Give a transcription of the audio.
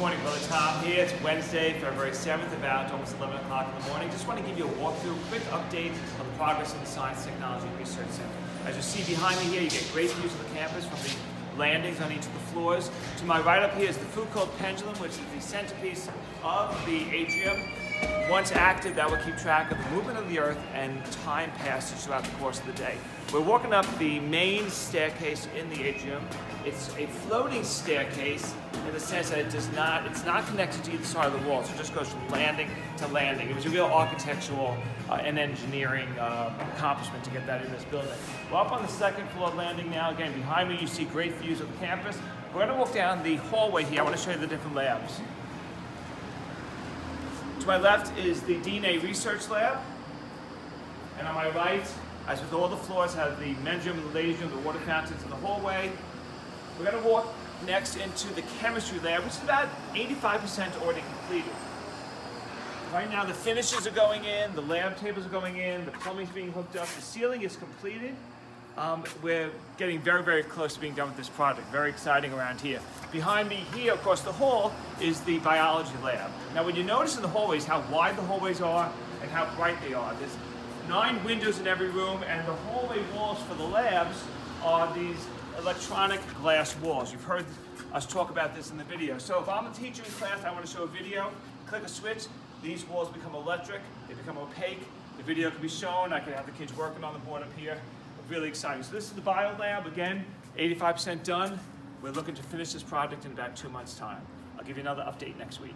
morning, Brother Tom here. It's Wednesday, February 7th, about almost 11 o'clock in the morning. Just want to give you a walkthrough, quick update on the progress in the Science Technology Research Center. As you see behind me here, you get great views of the campus from the landings on each of the floors. To my right up here is the Foucault pendulum, which is the centerpiece of the atrium. Once active, that will keep track of the movement of the Earth and time passage throughout the course of the day. We're walking up the main staircase in the atrium. It's a floating staircase in the sense that it does not, it's not connected to either side of the wall, so it just goes from landing to landing. It was a real architectural uh, and engineering uh, accomplishment to get that in this building. We're up on the second floor landing now. Again, behind me you see great views of the campus. We're going to walk down the hallway here. I want to show you the different labs. My left is the DNA Research Lab. And on my right, as with all the floors, have the men's room, the ladies' room, the water fountains in the hallway. We're going to walk next into the chemistry lab, which is about 85% already completed. Right now the finishes are going in, the lab tables are going in, the plumbing's being hooked up, the ceiling is completed. Um, we're getting very, very close to being done with this project. Very exciting around here. Behind me here across the hall is the biology lab. Now when you notice in the hallways how wide the hallways are and how bright they are, there's nine windows in every room and the hallway walls for the labs are these electronic glass walls. You've heard us talk about this in the video. So if I'm a teacher in class, I want to show a video, click a switch, these walls become electric, they become opaque, the video can be shown, I can have the kids working on the board up here. Really exciting. So this is the bio lab, again, 85% done. We're looking to finish this project in about two months' time. I'll give you another update next week.